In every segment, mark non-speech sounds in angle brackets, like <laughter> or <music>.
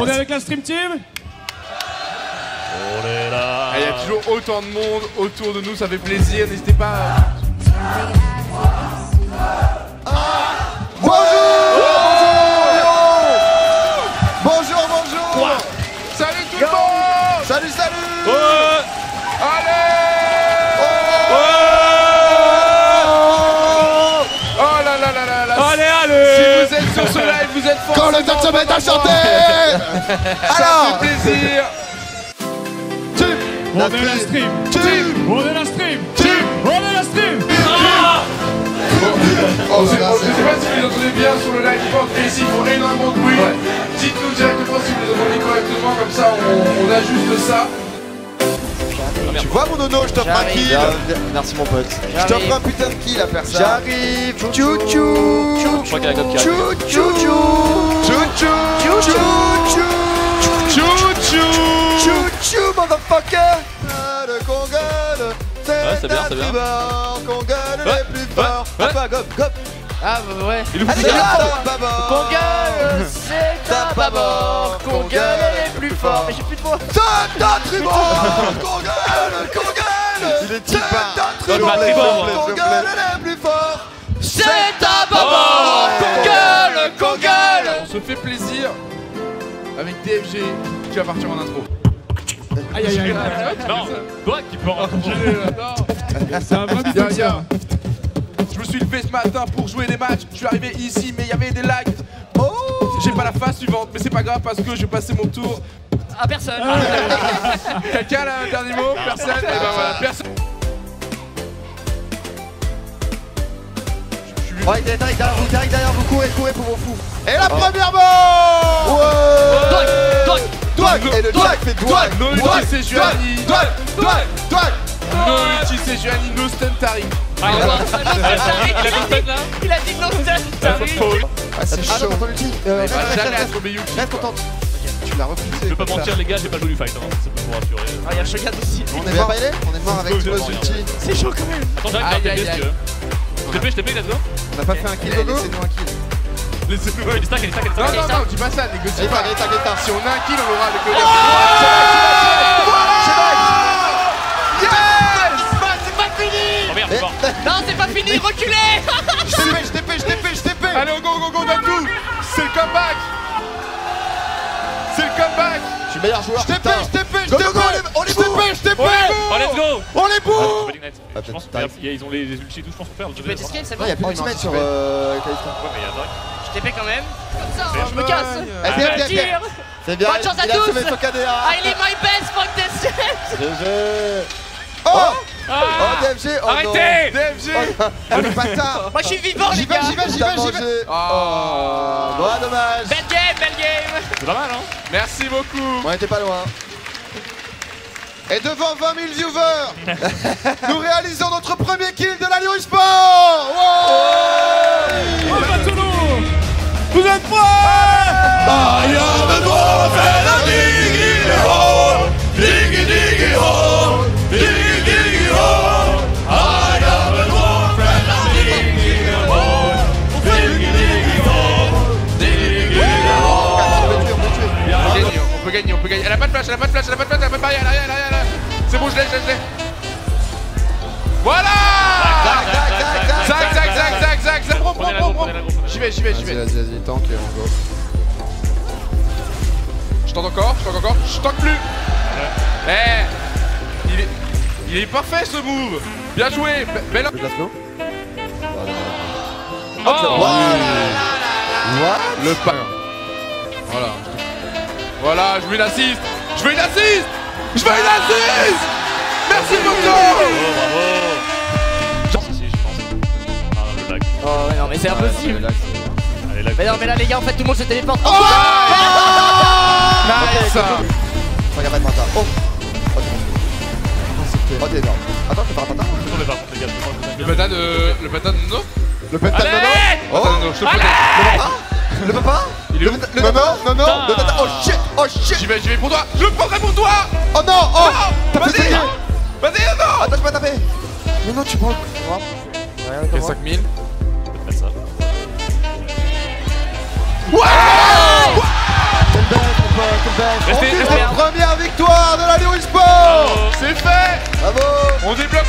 On est avec la Stream Team On est là. Il y a toujours autant de monde autour de nous, ça fait plaisir. N'hésitez pas. Bonjour, bonjour Salut tout le monde Salut, salut Allez Oh là là là là là Allez, Si allez vous êtes sur ce live, Quand le temps se met à chanter Ça Alors. fait plaisir On est la Stream. Team On est la Stream. On est la Stream. Oh, c'est- oh, Je sais pas si vous les entendez bien sur le live, pas que ici, ils font énormément de bruit. Dites-nous directement si vous les entendez correctement, comme ça on ajuste ça. Tu vois mon nono, je t'offre un kill. Merci mon pote. Je t'offre un putain de kill à faire ça. J'arrive. Tchou tchou Tchou tchou Tchou tchou Tchou tchou Tchou tchou Tchou tchou motherfucker. Ah, Le Ouais, c'est bien, c'est bien. Ouais, les plus forts. ouais. À toi, gob, gob Ah bah ouais. Allez, c'est un pas bâbord. mort. Plus forts. Mais j'ai plus de voix. C'est un tribord Qu'on gueule, qu'on gueule Il est Qu'on te gueule les plus forts C'est un bâbord. Qu'on gueule, qu'on gueule. On se fait plaisir avec DFG qui va partir en intro. Aïe aïe aïe Non, toi qui peux en C'est un vrai. Je me suis levé ce matin pour jouer des matchs. Je suis arrivé ici, mais il y avait des lags. Oh J'ai pas la phase suivante, mais c'est pas grave parce que je vais passer mon tour. À personne. Quelqu'un a un dernier mot Personne Eh ben voilà, personne. Ouais, derrière, derrière vous, derrière, derrière vous, courez, courez pour vos fous. Et la première mort Ouais Doig Et le Doig fait Gianni. Doig Doig Doig No ulti, c'est stun Tari. Ah, il a a a dit non, Ah, c'est chaud. ulti reste, reste, contente. Tu l'as repoussé. Je vais pas mentir, les gars, j'ai pas joué du fight, hein. peut vous rassurer. Ah, il y a Shogun aussi. On est mort, on est mort avec <laughs> ultis. C'est chaud quand même. Attends, j'arrive si tu veux. Je t'ai fait, je t'ai fait, let's go. On n'a pas fait un kill, laissez-nous un kill. Laissez-nous, il stack, il stack, il Non, stack. non, non, dis pas ça. Si on a un kill, on avec le Fini. Reculez. Je t'ai fait, je t'ai fait, je t'ai fait, je fait Allez, on go, go, go, donne tout C'est le comeback C'est le comeback Je suis meilleur joueur, Je fait, je t'ai fait, je fait on est Je t'ai bourrés. fait, je t'ai Oh, fait let's go On Ah, Wedding Night. Ah, Je pense peut-être qu'il y a- ils ont les les ultis et tout, je pense qu'on peut faire. Tu peux escape, c'est Non, bon. y'a plus Oh, de il m'a semaine sur euh. Ouais, mais il y a un truc. Je TP quand même. Comme ça, je me casse. C'est bien, Bonne chance à il a tous. KDA I live my best fuck this shit. GG Oh Oh DFG Oh non Arrêtez DFG Oh le bâtard Moi je suis vivant les J'y vais, gars. j'y vais, j'y vais, j'y vais Oh Bon, dommage Belle game, belle game. C'est pas mal, hein Merci beaucoup On était pas loin. Et devant 20 000 viewers, nous réalisons notre premier kill de la Lyon wow Oh Matolo Vous êtes prêts On peut gagner, on peut gagner, on peut gagner. Elle a pas de flash, elle a pas de flash, elle a pas de flash, elle a pas de barrière, elle a rien, elle a rien, elle a rien. C'est bon, je l'ai, je l'ai, je l'ai. Voilà Zac, zac, zac, zac, zac, zac, go, prenez la J'y vais, j'y vais, j'y vais. vas-y, vas-y, tank, on go. Je tente encore, je tente encore, je tente plus. Eh il est, il est parfait ce move. Bien joué, be- belle. Slow Oh What? Le pas. Voilà. Voilà, je veux une assist. Je veux une assist. Je veux une assist. Merci beaucoup. Oh, bravo Si, si, je pense. Ah, le. Oh ouais, non mais c'est impossible. Mais non mais là les gars en fait tout le monde se téléporte. Oh, Nice. Regarde pas de patin. Oh Oh, t'es. Oh, t'es énorme. Attends, je te fais un patin pas Le patin de, le patin de Nono. Le nono Oh Patin de Nono, je te Allez protège. Le papa Il est Le où pétale- le nono Non, non Le Putain. pétale Oh shit Oh shit J'y vais, j'y vais pour toi. Je le prendrai pour toi. Oh non Oh Non, T'as fait vas-y. Vas-y, Nono. Attends, je peux taper Non, non, tu prends le. Ok, 5000. Je peux te mettre ça. On Restez, restez. la première victoire de la Lyon e-sport C'est fait Bravo On débloque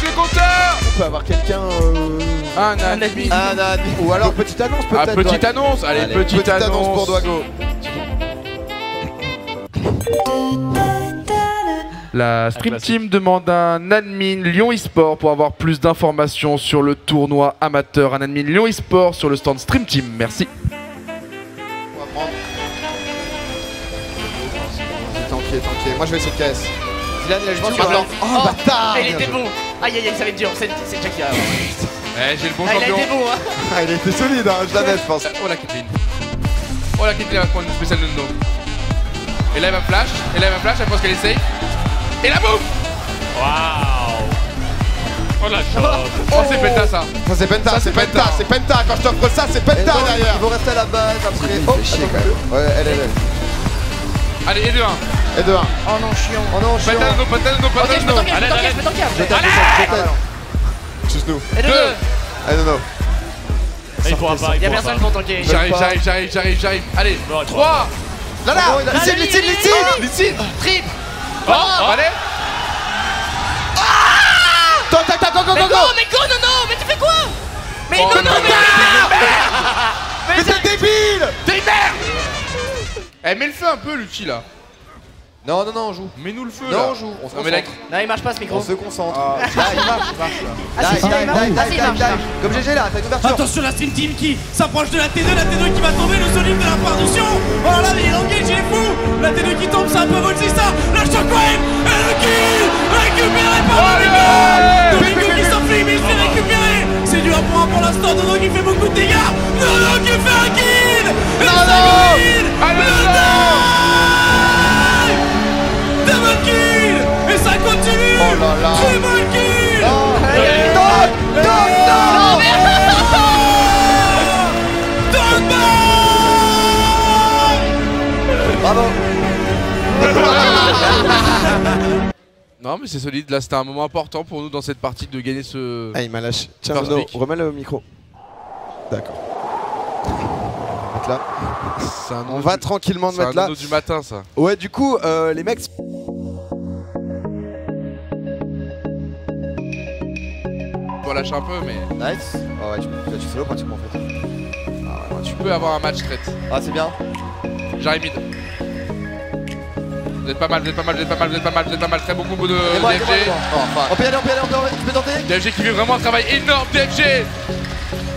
peut avoir quelqu'un... Euh... Un ami. Un ami. Ou alors petite annonce Ah, peut-être petite annonce Allez, Allez, petite, annonce. pour Douago. La Stream. Team demande un admin Lyon eSport pour avoir plus d'informations sur le tournoi amateur. Un admin Lyon eSport sur le stand Stream Team. Merci. On va prendre. Tanké, tanké. Moi je vais essayer de caisse. Dylan il a juste Attention, maintenant. Oh, Oh, bâtard il était bon. Aïe aïe aïe, ça va être dur. C'est c'est Jack qui a. Eh, j'ai le bon Ah, il a champion. été hein. Ah, il était solide, hein, je l'avais je pense. Oh la Kathleen. Oh la Kathleen va prendre une spéciale de Nuno. Et là elle va flash, et là elle va flash, elle pense qu'elle essaye. Et la bouffe Waouh Oh la chance Oh c'est péta ça Ça c'est Penta, c'est c'est Penta, Penta. c'est Penta. Quand je t'offre ça, c'est Penta derrière. Il faut rester à la base après. Oh, chier quand même. Ouais, elle, elle, elle. Allez, et de 1 Et de 1. Oh non, chiant. Oh non, chiant. Patal, no, patal, no, Ok, je patal, me no tanque, je me allez. je me tanque. Je t'aide, je. Juste nous. Et de Deux. deux. I don't know. Il pourra pas, il Y'a pourra personne pour tanker. J'arrive, j'arrive, j'arrive, j'arrive, j'arrive Allez, Non, 3 Là, là, Litine, Litine, Litine. Litine Trip. Oh, allez Tac, tac, tac, go, go, Mais go, go, go. mais go, non, non, mais tu fais quoi? Mais Oh, non, non, mais. Mais t'es débile T'es merde Eh, mets le feu un peu, Lucky là Non, non, non, on joue. Mets-nous le feu Non, là on joue. On se Non, mais là, concentre. Non, il marche pas ce micro. On se concentre. Là, il marche, il marche là. Ah, Dive, il marche. dive, dive, dive, marche. dive. Comme GG là, t'as une ouverture. Attention la Stream Team qui s'approche de la T2, la T2 qui va tomber, le solide de la partition Oh là là, mais il engage, il est fou La T2 qui tombe, c'est un peu Volsista Le shockwave Et le kill Récupéré par Domingo Domingo qui s'enfuit, mais il se fait récupérer C'est du 1 pour 1 pour l'instant, Dono qui fait beaucoup de dégâts Dono qui fait un kill Non, non Allez, Le dive Double kill Et ça continue Oh là là. Triple kill Dog, dog, dog. Bravo. <laughs> Non mais c'est solide, là c'était un moment important pour nous dans cette partie de gagner ce... Ah, il m'a lâché. Tiens, pick. remets le micro. D'accord. Un On va du- tranquillement C'est un mettre là. du matin ça. Ouais, du coup, euh, les mecs. On lâche un peu mais Nice. Ah ouais, tu, là, tu solo pratiquement en fait. Ah ouais, tu peux avoir un match straight. Ah, c'est bien. J'arrive mid. Vous êtes pas mal, vous êtes pas mal, vous êtes pas mal, vous êtes pas mal, vous êtes pas mal. Très bon combo de moi, DFG. Oh, enfin, on peut y aller, on peut y aller, on peut y aller. Tu peux tenter DFG qui fait vraiment un travail énorme, DFG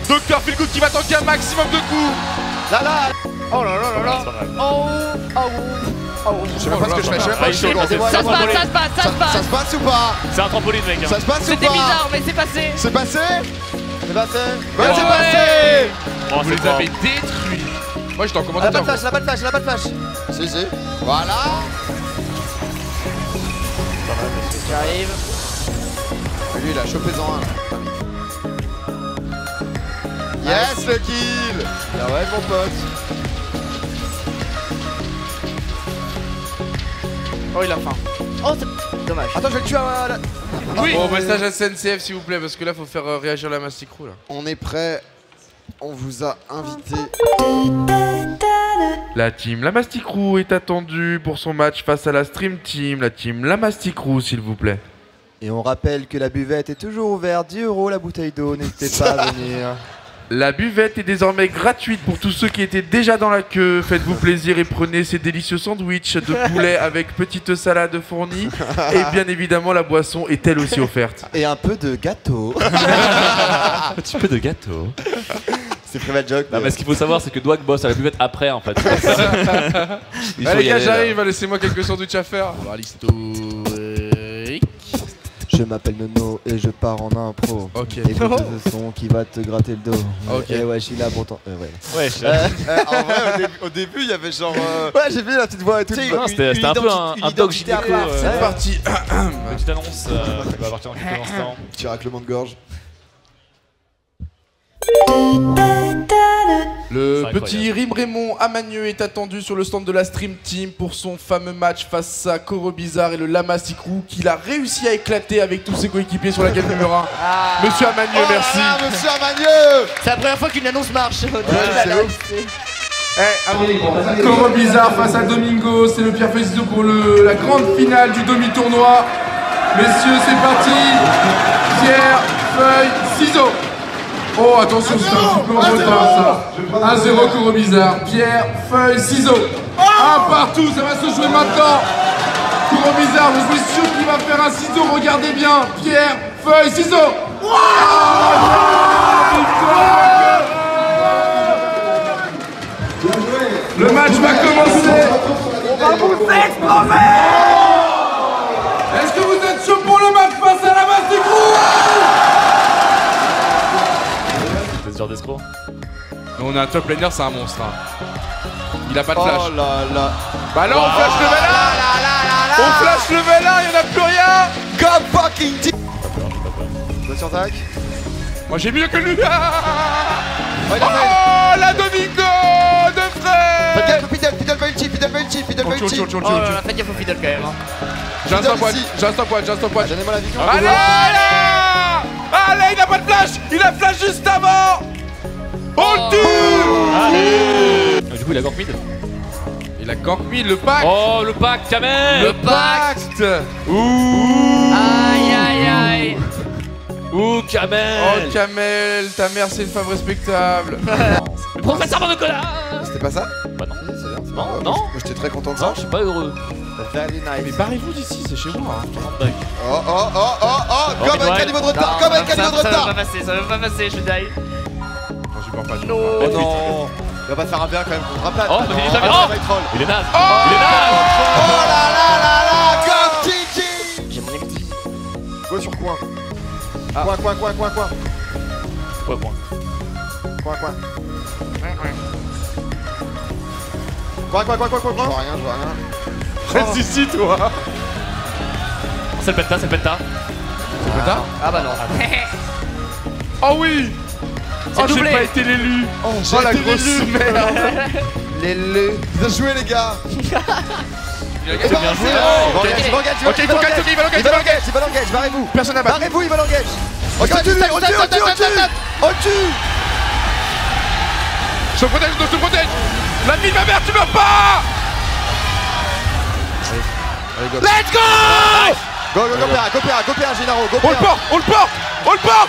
Docteur Feelgood qui va tanker un maximum de coups Là, là Oh là là là là. Oh, oh, oh. Je sais même pas ce que je fais, je sais même pas ce que je saute, fais. c'est Ça se passe, ça se passe, ça se Ça passe. se passe ou pas C'est un trampoline, mec. hein. Ça se passe ou C'était pas bizarre, mais c'est passé. C'est passé C'est passé Ouais, c'est passé Oh, Vous les avez détruits Moi j'étais en Elle a pas commentateur. de flash, elle a pas de flash, elle a pas de flash. Si, si. Voilà. J'arrive. Lui, il a chopé en un. Yes, le kill Ah ouais, mon pote. Oh, il a faim. Oh, c'est dommage. Attends, je vais le tuer à la... Oui Bon message à SNCF s'il vous plaît parce que là faut faire euh, réagir la Mastic Crew là. On est prêt. On vous a invité. La team Lamastic Crew est attendue pour son match face à la Stream Team. La team Lamastic Crew, s'il vous plaît. Et on rappelle que la buvette est toujours ouverte. 10 euros la bouteille d'eau. N'hésitez pas à venir. <laughs> La buvette est désormais gratuite pour tous ceux qui étaient déjà dans la queue. Faites-vous plaisir et prenez ces délicieux sandwichs de poulet <laughs> avec petite salade fournie. Et bien évidemment, la boisson est elle aussi offerte. Et un peu de gâteau. <laughs> Un petit peu de gâteau. C'est private joke. Non, mais ce qu'il faut savoir, c'est que Dwag bosse à la buvette après en fait. <laughs> Allez les gars j'arrive, laissez-moi quelques sandwichs à faire. L'historique. Je m'appelle Nono et je pars en impro. Ok. Écoute ce <laughs> son qui va te gratter le dos. Ok. Et ouais, je suis là pour ton. euh, ouais. Ouais, je- <laughs> en vrai, au début, au début, il y avait genre. Ouais, j'ai vu la petite voix et tout. C'était c'était un peu un, un dog gynéco. euh, C'est parti. <clears throat> Petite annonce euh, qui va partir dans quelques instants. Petit raclement de gorge. Le petit Rim Raymond Amagneux est attendu sur le stand de la Stream Team pour son fameux match face à Koro Bizarre et le Lama Sikrou qu'il a réussi à éclater avec tous ses coéquipiers sur la gamme numéro 1. Monsieur Amagneux, Oh merci. là, monsieur Amagneux C'est la première fois qu'une annonce marche. ouf. Coro Bizarre face à Domingo, c'est le Pierre Feuille Ciseaux pour le, la grande finale du demi-tournoi. Messieurs, c'est parti. Pierre, Feuille, Ciseaux. Oh, attention, c'est un petit peu en retard ça. 1-0 Coro Bizarre. Pierre, Feuille, Ciseaux. Un partout, ça va se jouer maintenant. Coro Bizarre, je suis sûr qu'il va faire un ciseau? Regardez bien. Pierre, Feuille, Ciseaux. Le match va commencer. On va vous exploser Est-ce que vous êtes chaud pour le match face à la masse du groupe On a un top laner, c'est un monstre. hein. Il a pas de flash. Oh là là. Bah là, on flash level 1 On flash level 1, il n'y en a plus rien God fucking team Attention tac. Moi j'ai mieux que lui Oh, il a fait. Oh, la Domingo de Faites frère gaffe, Fiddle, Fiddle pas ulti, Fiddle pas ulti, Fiddle pas ulti. Oh là là, faites gaffe au fiddle quand même. hein. J'ai un stop watch, ici. j'ai un stop watch, j'ai un stop watch. Donnez-moi la victoire. Allez là Allez, il a pas de flash Il a flash juste avant On le tue Allez Du coup, il a gank mid. Il a gank me, le pack Oh, le pack, Kamel Le pacte Aïe aïe aïe. Ouh, Oh Kamel Kamel, ta mère c'est une femme respectable Le professeur Monocola C'était pas ça Bah non. C'est Non, non. Moi j'étais très content de ça. Non, je suis pas heureux. Mais barrez-vous d'ici, c'est chez moi hein. Oh oh oh oh oh Comme avec un niveau de retard, comme avec un niveau de Ça va retard pas passer, ça va pas passer, je die. Pas, pense Oh non Il va pas faire un bien quand même contre Raplat. Oh, mais il est ah, oh troll. Il est naze Oh Il est naze Oh là là là là Comme Kiki J'ai mon ulti. Go sur coin. Coin, coin, coin, coin, coin. Coin, coin. Coin, coin, coin, coin, coin, coin. Je vois rien, je vois rien. Reste ici toi C'est le penta, c'est le penta. Ah bah non. Oh <laughs> oui Oh j'ai pas été l'élu Oh, Oh la grosse merde Les le. Bien joué, les gars. Il a C'est bien joué. Il va engage, il va engage, Ok, il faut il va l'engage, Il va l'engage, il va l'engage, barrez-vous. Personne n'a battu Barrez-vous, il va l'engage. On tue, on tue, on tue, on tue, on tue. Je te protège, je te protège La vie de ma mère, tu meurs pas Let's go Go, go, go, go, Péra, go, Péra, Gennaro, go, On le porte, on le porte On le porte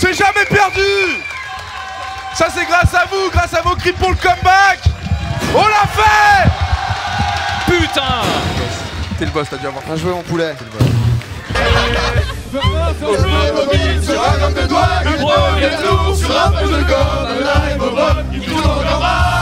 C'est jamais perdu Ça c'est grâce à vous, grâce à vos cris pour le comeback On l'a fait Putain T'es le boss, t'as dû avoir. Bien joué mon poulet. Un en bas.